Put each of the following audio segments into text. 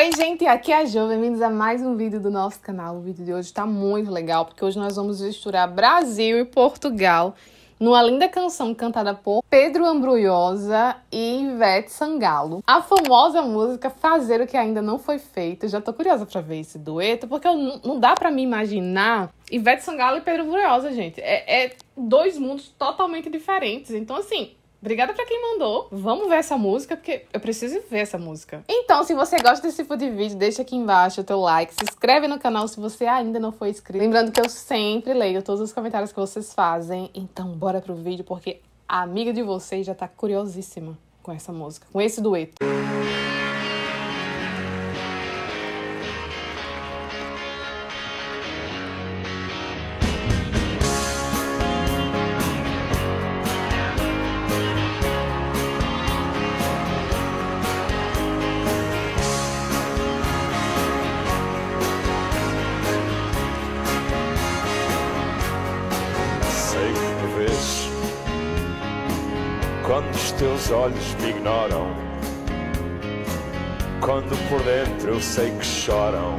Oi, gente, aqui é a Jo, bem-vindos a mais um vídeo do nosso canal. O vídeo de hoje tá muito legal, porque hoje nós vamos misturar Brasil e Portugal numa linda canção cantada por Pedro Ambrulhosa e Ivete Sangalo. A famosa música Fazer o que ainda não foi feito. já tô curiosa para ver esse dueto, porque não dá para me imaginar Ivete Sangalo e Pedro Ambrulhosa, gente. É, é dois mundos totalmente diferentes. Então, assim, Obrigada pra quem mandou. Vamos ver essa música, porque eu preciso ver essa música. Então, se você gosta desse tipo de vídeo, deixa aqui embaixo o teu like, se inscreve no canal se você ainda não foi inscrito. Lembrando que eu sempre leio todos os comentários que vocês fazem. Então, bora pro vídeo, porque a amiga de vocês já tá curiosíssima com essa música, com esse dueto. Quando teus olhos me ignoram, quando por dentro eu sei que choram.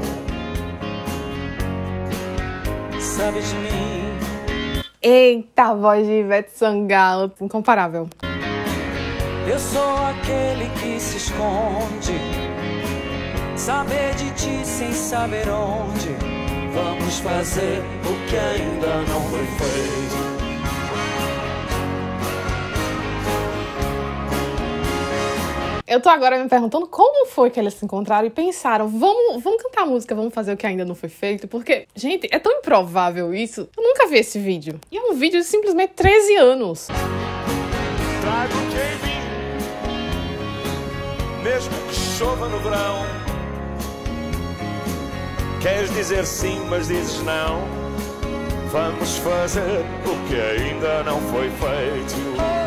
Sabes de mim? Eita, voz de Ivete Sangalo, incomparável. Eu sou aquele que se esconde, saber de ti sem saber onde. Vamos fazer o que ainda não foi feito. Eu tô agora me perguntando como foi que eles se encontraram e pensaram, vamos, vamos cantar música, vamos fazer o que ainda não foi feito, porque, gente, é tão improvável isso. Eu nunca vi esse vídeo. E é um vídeo de simplesmente 13 anos. Trago quem vim, mesmo que chova no verão. Queres dizer sim, mas dizes não. Vamos fazer o que ainda não foi feito.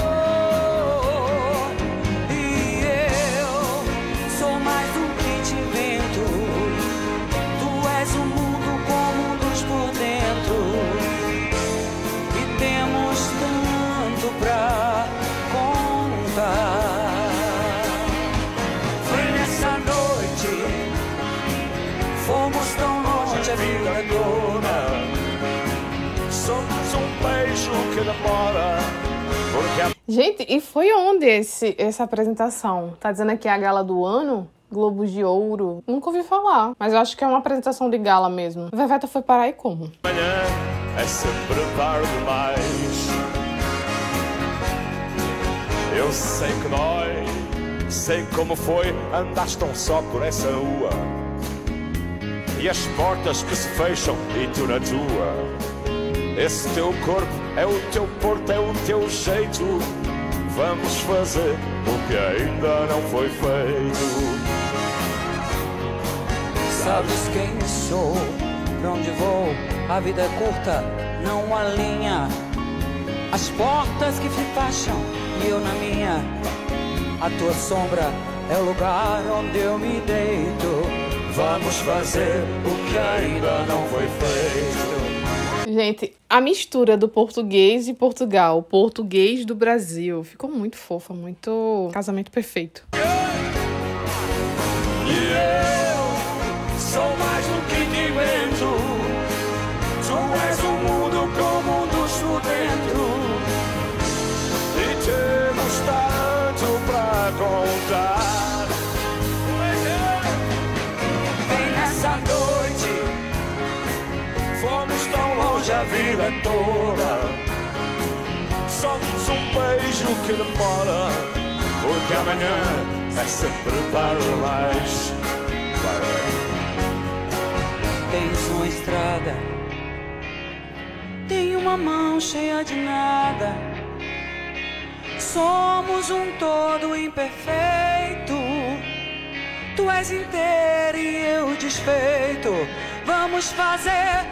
Somos um beijo que demora. Gente, e foi onde esse, essa apresentação? Tá dizendo aqui a gala do ano? Globos de Ouro. Nunca ouvi falar, mas eu acho que é uma apresentação de gala mesmo. A Veveta foi parar aí como? Amanhã é sempre tarde demais. Eu sei que dói, sei como foi, andaste tão só por essa rua e as portas que se fecham e tu na tua. Esse teu corpo é o teu porto, é o teu jeito. Vamos fazer o que ainda não foi feito. Sabes quem sou, pra onde vou, a vida é curta, não há linha. As portas que se fecham e eu na minha. A tua sombra é o lugar onde eu me deito. Vamos fazer o que ainda não foi feito. Gente, a mistura do português e Portugal, português do Brasil, ficou muito fofa, muito casamento perfeito. E eu sou mais do que invento. Tu és o mundo com mundos por dentro. E temos tanto pra contar. Vida toda. Somos um beijo que demora, porque amanhã é sempre tarde demais. Tens uma estrada, tem uma mão cheia de nada. Somos um todo imperfeito. Tu és inteiro e eu desfeito. Vamos fazer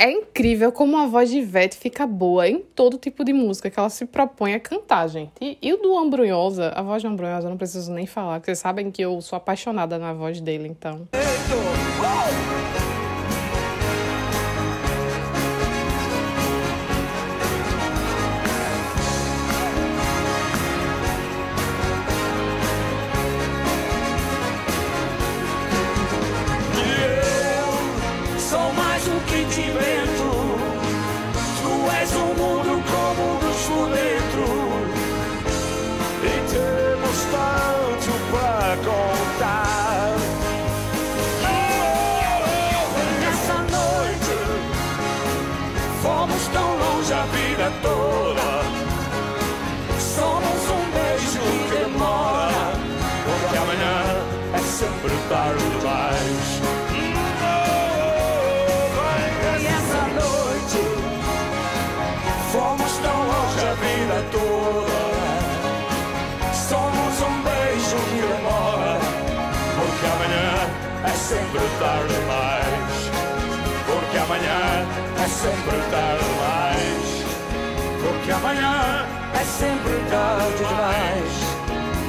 É incrível como a voz de Ivete fica boa em todo tipo de música que ela se propõe a cantar, gente. E, e o do Ambrunhosa, a voz do Ambrunhosa, eu não preciso nem falar, porque vocês sabem que eu sou apaixonada na voz dele, então. a sempre tarde demais. Porque amanhã é sempre tarde demais. Porque amanhã É sempre tarde demais.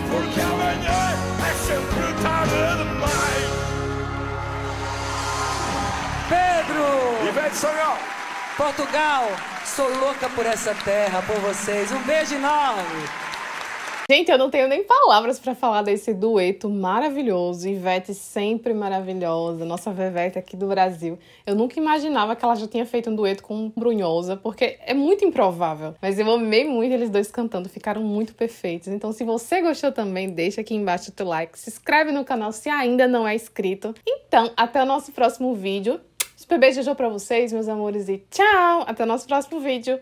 Porque amanhã é sempre tarde demais. Pedro! Ivete Sangão. Portugal, sou louca por essa terra, por vocês. Um beijo enorme. Gente, eu não tenho nem palavras pra falar desse dueto maravilhoso. Ivete sempre maravilhosa, nossa Vevete aqui do Brasil. Eu nunca imaginava que ela já tinha feito um dueto com Brunhosa, porque é muito improvável. Mas eu amei muito eles dois cantando, ficaram muito perfeitos. Então, se você gostou também, deixa aqui embaixo o teu like, se inscreve no canal se ainda não é inscrito. Então, até o nosso próximo vídeo. Super beijo pra vocês, meus amores, e tchau! Até o nosso próximo vídeo.